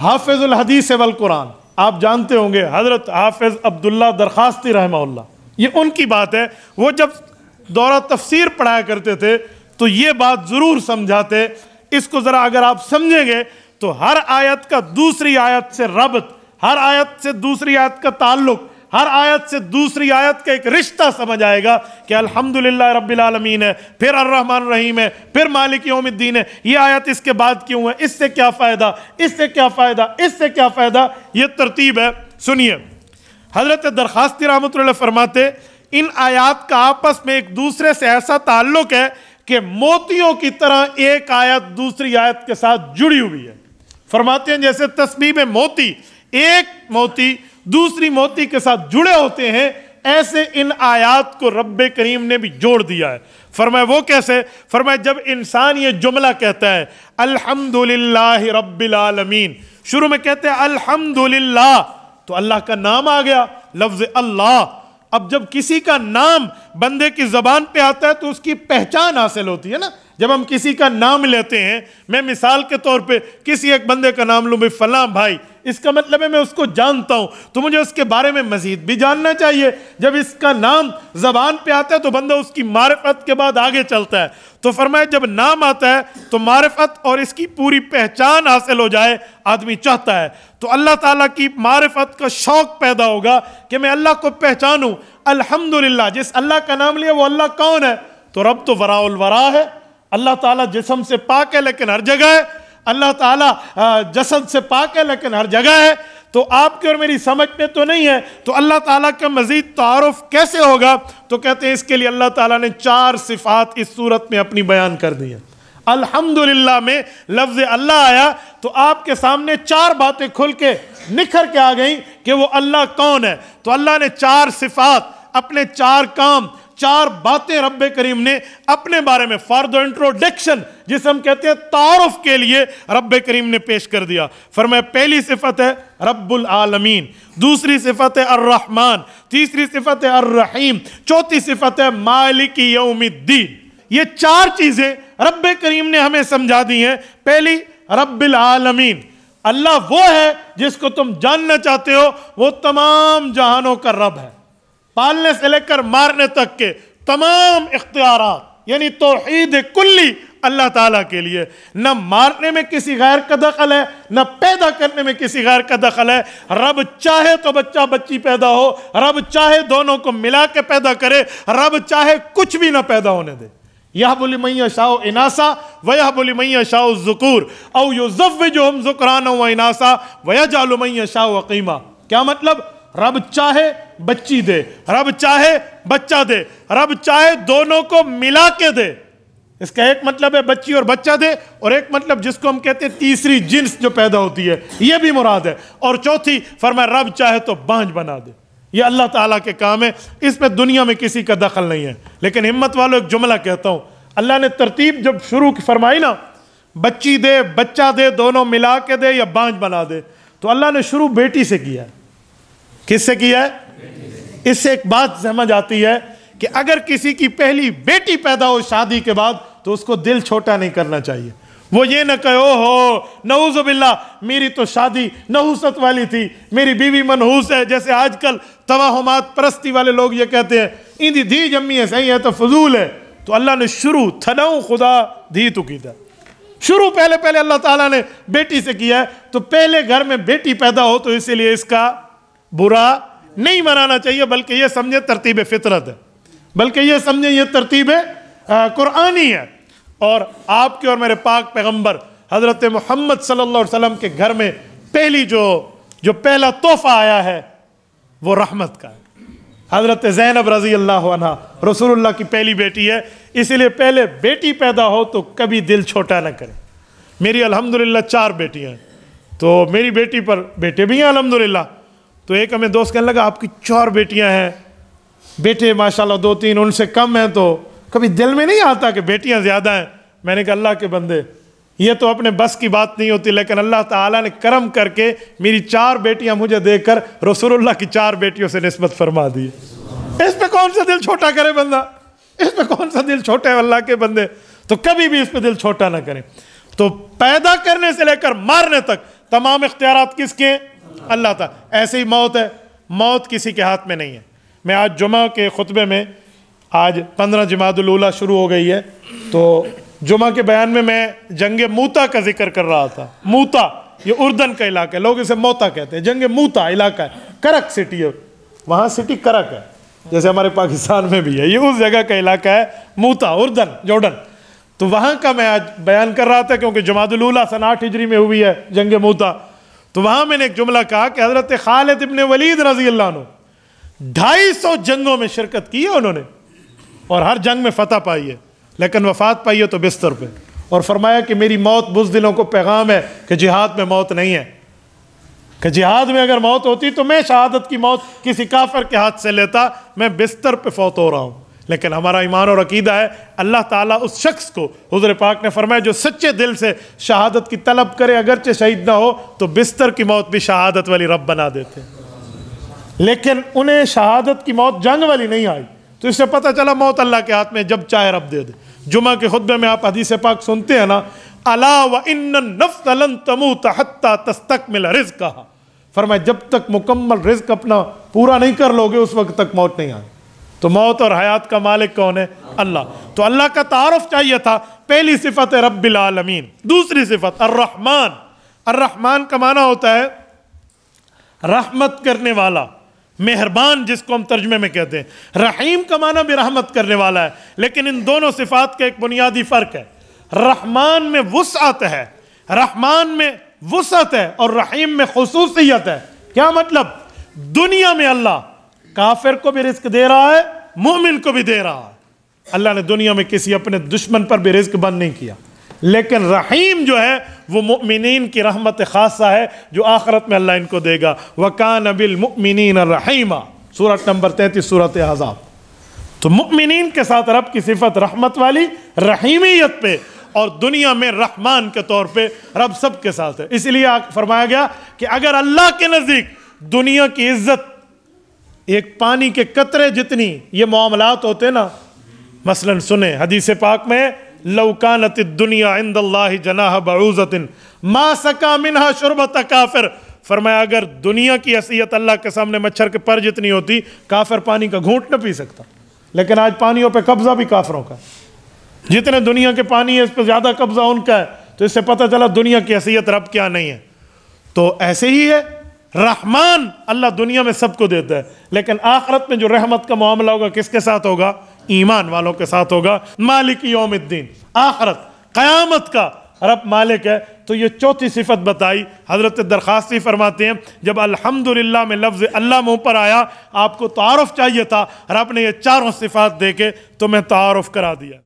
हाफिजुल हदीस वल कुरान। आप जानते होंगे, हज़रत हाफिज अब्दुल्ला दरखास्ती रहमा ये उनकी बात है। वो जब दौरा तफसीर पढ़ाया करते थे तो ये बात ज़रूर समझाते। इसको ज़रा अगर आप समझेंगे तो हर आयत का दूसरी आयत से रबत, हर आयत से दूसरी आयत का ताल्लुक हर आयत से दूसरी आयत का एक रिश्ता समझ आएगा कि अल्हम्दुलिल्लाह रब्बिल आलमीन है, फिर अर्रहमान रहीम है, फिर मालिक यौमिद्दीन है। ये आयत इसके बाद क्यों है? इससे क्या फ़ायदा? इससे क्या फ़ायदा? इससे क्या फ़ायदा? ये तरतीब है। सुनिए। हज़रत दरखास्ती रहमत फरमाते, इन आयात का आपस में एक दूसरे से ऐसा ताल्लुक है कि मोतियों की तरह एक आयत दूसरी आयत के साथ जुड़ी हुई है। फरमाते हैं जैसे तस्बीह में मोती, एक मोती दूसरी मोती के साथ जुड़े होते हैं, ऐसे इन आयात को रब करीम ने भी जोड़ दिया है। फरमाए, वो कैसे? फरमाए, जब इंसान ये जुमला कहता है, अल्हम्दुलिल्लाह रब्बिल आलमीन शुरू में कहते हैं, अल्हम्दुलिल्लाह तो अल्लाह का नाम आ गया, लफ्ज अल्लाह। अब जब किसी का नाम बंदे की जबान पे आता है तो उसकी पहचान हासिल होती है ना। जब हम किसी का नाम लेते हैं, मैं मिसाल के तौर पे किसी एक बंदे का नाम लूँ, भाई, फलां भाई इसका मतलब है मैं उसको जानता हूँ। तो मुझे उसके बारे में मजीद भी जानना चाहिए। जब इसका नाम जबान पे आता है तो बंदा उसकी मारफत के बाद आगे चलता है। तो फरमाए जब नाम आता है तो मारफत और इसकी पूरी पहचान हासिल हो जाए, आदमी चाहता है। तो अल्लाह ताला की मारफत का शौक पैदा होगा कि मैं अल्लाह को पहचानूं। अल्हम्दुलिल्लाह, जिस अल्लाह का नाम लिया, वो अल्लाह कौन है? तो रब तो वराउल वरा है। अल्लाह ताला जिसम से पाक है, लेकिन हर जगह है। अल्लाह ताला जसद से पाक है, लेकिन हर जगह है। तो आपके और मेरी समझ में तो नहीं है। तो अल्लाह ताला का मजीद तारफ़ कैसे होगा? तो कहते हैं, इसके लिए अल्लाह ताला ने चार सिफात इस सूरत में अपनी बयान कर दी है। अल्हम्दुलिल्लाह में लफ्ज़ अल्लाह आया तो आपके सामने चार बातें खुल के निखर के आ गई कि वो अल्लाह कौन है। तो अल्लाह ने चार सिफात, अपने चार काम चार बातें रब करीम ने अपने बारे में फॉर द इंट्रोडक्शन, जिसे हम कहते हैं तारफ के लिए रब करीम ने पेश कर दिया। फरमाया, पहली सिफत है रब्बुल आलमीन, दूसरी सिफत है अर्रहमान, तीसरी सिफत है अर्रहीम, चौथी सिफत है मालिक यौमिद्दीन। ये चार चीज़ें रब करीम ने हमें समझा दी हैं। पहली, रब्बिल आलमीन। अल्लाह वो है जिसको तुम जानना चाहते हो, वो तमाम जहानों का रब है। पालने से लेकर मारने तक के तमाम इख्तियार यानी तोहीद कुल्ली अल्लाह ताला के लिए। न मारने में किसी गैर का दखल है, न पैदा करने में किसी गैर का दखल है। रब चाहे तो बच्चा बच्ची पैदा हो, रब चाहे दोनों को मिला के पैदा करे, रब चाहे कुछ भी ना पैदा होने दे। यह बोली मैया शाह इनासा वह बोली मैया शाह जुकूर। औ जव जो हम जुकरान व इनासा वह जालो मैया शाह वकीमा क्या मतलब? रब चाहे बच्ची दे, रब चाहे बच्चा दे, रब चाहे दोनों को मिला के दे। इसका एक मतलब है बच्ची और बच्चा दे, और एक मतलब जिसको हम कहते हैं तीसरी जिन्स जो पैदा होती है यह भी मुराद है। और चौथी फरमा रब चाहे तो बांझ बना दे। ये अल्लाह ताला के काम है इस इसमें दुनिया में किसी का दखल नहीं है। लेकिन हिम्मत वालों एक जुमला कहता हूँ, अल्लाह ने तरतीब जब शुरू फरमाई ना, बच्ची दे, बच्चा दे, दोनों मिला के दे या बांझ बना दे तो अल्लाह ने शुरू बेटी से किया। है किससे किया है? इससे एक बात समझ आती है कि अगर किसी की पहली बेटी पैदा हो शादी के बाद तो उसको दिल छोटा नहीं करना चाहिए। वो ये ना कहो हो नऊजुबिल्ला मेरी तो शादी नहूसत वाली थी, मेरी बीवी मनहूस है। जैसे आजकल तवाहमात परस्ती वाले लोग ये कहते हैं इंदी धी जम्मी है, सही है तो फजूल है। तो अल्लाह ने शुरू, थनऊ खुदा धी तो की था शुरू पहले पहले अल्लाह ताला ने बेटी से किया है तो पहले घर में बेटी पैदा हो तो इसीलिए इसका बुरा नहीं मनाना चाहिए, बल्कि ये समझे तरतीब फितरत है। बल्कि ये समझे ये तरतीब कुरानी है। और आपके और मेरे पाक पैगंबर हज़रत मोहम्मद अलैहि वसल्लम के घर में पहली जो जो पहला तोहफा आया है, वो रहमत का है। हज़रत जैनब रज़ी अल्लाह रसूलुल्लाह की पहली बेटी है। इसीलिए पहले बेटी पैदा हो तो कभी दिल छोटा ना करे। मेरी अल्हम्दुलिल्लाह चार बेटियाँ हैं। तो मेरी बेटी पर, बेटे भी हैं अल्हम्दुलिल्लाह। तो एक हमें दोस्त कहने लगा, आपकी चार बेटियाँ हैं। बेटे, माशाल्लाह दो तीन उनसे कम हैं तो। कभी दिल में नहीं आता कि बेटियाँ ज़्यादा हैं। मैंने कहा, अल्लाह के बंदे, ये तो अपने बस की बात नहीं होती, लेकिन अल्लाह ताला ने करम करके मेरी चार बेटियाँ मुझे देकर रसूलुल्लाह की चार बेटियों से नस्बत फरमा दी इस पे कौन सा दिल छोटा करे बंदा? इस पे कौन सा दिल छोटा है अल्लाह के बंदे? तो कभी भी इस पे दिल छोटा ना करें। तो पैदा करने से लेकर मारने तक तमाम इख्तियार किसके अल्लाह था ऐसे ही मौत है, मौत किसी के हाथ में नहीं है। मैं आज जुमा के खुतबे में, आज पंद्रह जमातुल्ला शुरू हो गई है तो जुमा के बयान में मैं जंग मूता का ज़िक्र कर रहा था। मूता, ये उर्दन का इलाका है, लोग इसे मोता कहते हैं। जंग मूता इलाका है, करक सिटी है, वहाँ सिटी करक है, जैसे हमारे पाकिस्तान में भी है। ये उस जगह का इलाका है, मूता, उर्दन, जॉर्डन। तो वहाँ का मैं आज बयान कर रहा था, क्योंकि जमातुल्ला सन आठ हिजरी में हुई है, जंग मूता। तो वहाँ मैंने एक जुमला कहा कि हज़रत खालिद इबन वलीद रज़ी अल्लाह ढाई सौ जंगों में शिरकत की है उन्होंने, और हर जंग में फतह पाई है, लेकिन वफात पाई है तो बिस्तर पे। और फरमाया कि मेरी मौत बुजदिलों को पैगाम है कि जिहाद में मौत नहीं है। कि जिहाद में अगर मौत होती तो मैं शहादत की मौत किसी काफर के हाथ से लेता, मैं बिस्तर पे फौत हो रहा हूँ। लेकिन हमारा ईमान और अकीदा है, अल्लाह ताला उस शख्स को, हजर पाक ने फरमाया, जो सच्चे दिल से शहादत की तलब करे, अगरचे शहीद ना हो तो बिस्तर की मौत भी शहादत वाली रब बना देते। लेकिन उन्हें शहादत की मौत जंग वाली नहीं आई। तो इससे पता चला, मौत अल्लाह के हाथ में जब चाहे रब दे दे। जुमा के खुतबे में आप हदीस पाक सुनते हैं ना, अला व इन तस्तक मिल रिज कहा फरमाए जब तक मुकम्मल रिज्क अपना पूरा नहीं कर लोगे, उस वक्त तक मौत नहीं आई। तो मौत और हयात का मालिक कौन है? अल्लाह। तो अल्लाह का तारफ चाहिए था, पहली सिफत है रब्बिल आलमीन, दूसरी सिफत अर्रहमान। अर्रहमान का माना होता है रहमत करने वाला, मेहरबान जिसको हम तर्जमे में कहते हैं। रहीम का माना भी रहमत करने वाला है, लेकिन इन दोनों सिफात का एक बुनियादी फ़र्क है। रहमान में वसअत है, रहमान में वसअत है और रहीम में खसूसियत है। क्या मतलब? दुनिया में अल्लाह काफिर को भी रिस्क दे रहा है, मोमिन को भी दे रहा है। अल्लाह ने दुनिया में किसी अपने दुश्मन पर भी रिस्क बंद नहीं किया। लेकिन रहीम जो है, वो मुमिन की रहमत खासा है, जो आखरत में अल्लाह इनको देगा। वकान अबिल मुमिन रहीमा। सूरत नंबर तैतीस, सूरत आज़ाब तो मुमिन के साथ रब की सिफत रहमत वाली, रहीमियत पे और दुनिया में रहमान के तौर पे रब सब के साथ है। इसलिए फरमाया गया कि अगर अल्लाह के नज़दीक दुनिया की इज़्ज़त एक पानी के कतरे जितनी ये मामलात होते ना, मसलन सुने, हदीस पाक में लौकानत दुनिया इंदल्ला जनाह बरूजतिन मा सका मिनहा शुरबत काफिर। फरमाया, अगर दुनिया की हसीयत अल्लाह के सामने मच्छर के पर जितनी होती, काफिर पानी का घूंट न पी सकता। लेकिन आज पानियों पे कब्जा भी काफरों का जितने दुनिया के पानी है, इस पर ज़्यादा कब्जा उनका है। तो इससे पता चला दुनिया की हसीयत रब क्या नहीं है। तो ऐसे ही है रहमान अल्लाह दुनिया में सबको देता है। लेकिन आखरत में जो रहमत का मामला होगा, किसके साथ होगा? ईमान वालों के साथ होगा। मालिक योमुद्दीन। आखरत, क़यामत का रब मालिक है। तो ये चौथी सिफत बताई। हज़रत दरखास्ती फरमाते हैं, जब अल्हम्दुलिल्लाह में लफ्ज़ अल्लाह मुँह पर आया, आपको तारफ़ चाहिए था, रब ने ये चारों सिफात दे के तुम्हें तारफ़ करा दिया।